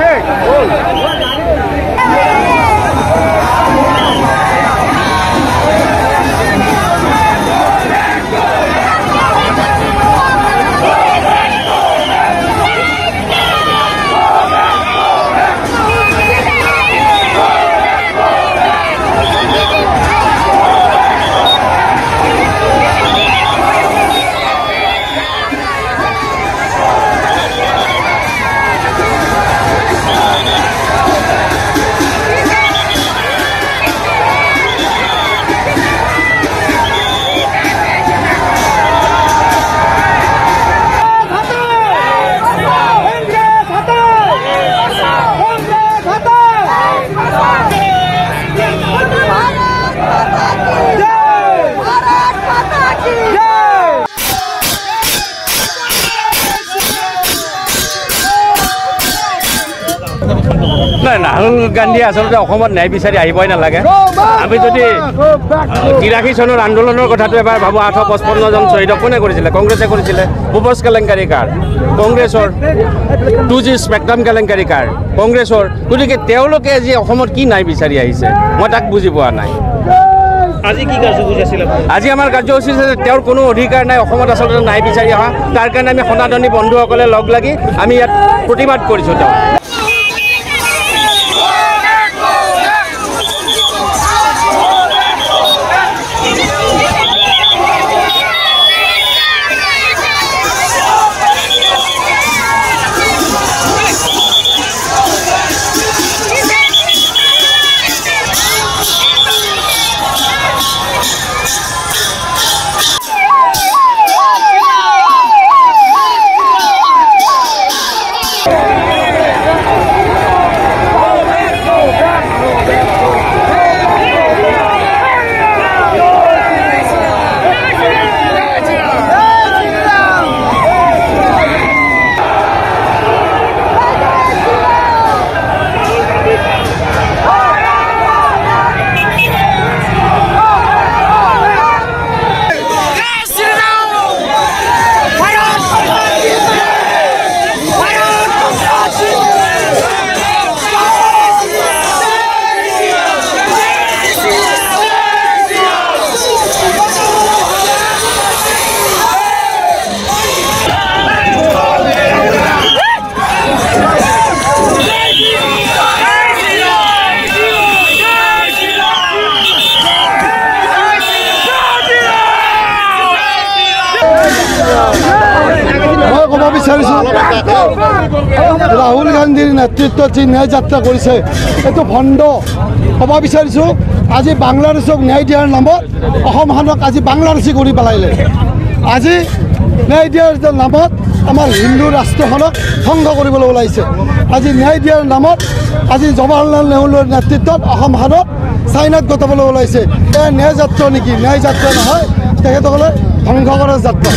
Hey! নাই ৰাহুল গান্ধীয়ে আচলতে অসমত ন্যায় বিচাৰি আহিবই নালাগে। আমি যদি তিৰাশী চনৰ আন্দোলনৰ কথাটো এবাৰ ভাবোঁ আঠশ পঁচপন্নজন শ্বহীদক কোনে কৰিছিলে? কংগ্ৰেছে কৰিছিলে। ভূপজ কেলেংকাৰী কাৰ? কংগ্ৰেছৰ টু জি স্পেক্ট্ৰাম কেলেংকাৰী কাৰ? কংগ্ৰেছৰ। গতিকে তেওঁলোকে আজি অসমত কি ন্যায় বিচাৰি আহিছে? মই তাক বুজি পোৱা নাই। আজি কি কাৰ্যসূচী আছিল? আজি আমাৰ কাৰ্যসূচী আছে যে তেওঁৰ কোনো অধিকাৰ নাই অসমত আচলতে নাই বিচাৰি অহা। তাৰ কাৰণে আমি সনাতনী বন্ধুসকলে লগ লাগি আমি ইয়াত প্ৰতিবাদ কৰিছোঁ তেওঁ। ৰাহুল গান্ধীৰ নেতৃত্বত যি ন্যায় যাত্ৰা কৰিছে এইটো ভণ্ড। ক'ব বিচাৰিছোঁ আজি বাংলাদেশক ন্যায় দিয়াৰ নামত অসমখনক আজি বাংলাদেশী কৰি পেলাইলে। আজি ন্যায় দিয়াৰ নামত আমাৰ হিন্দু ৰাষ্ট্ৰখনক ধ্বংস কৰিবলৈ ওলাইছে। আজি ন্যায় দিয়াৰ নামত আজি জৱাহৰলাল নেহৰুৰ নেতৃত্বত অসমখনক চাইনাত গতাবলৈ ওলাইছে। এয়া ন্যায় যাত্ৰা নেকি? ন্যায় যাত্ৰা নহয় তেখেতসকলে ধ্বংস কৰাৰ যাত্ৰা।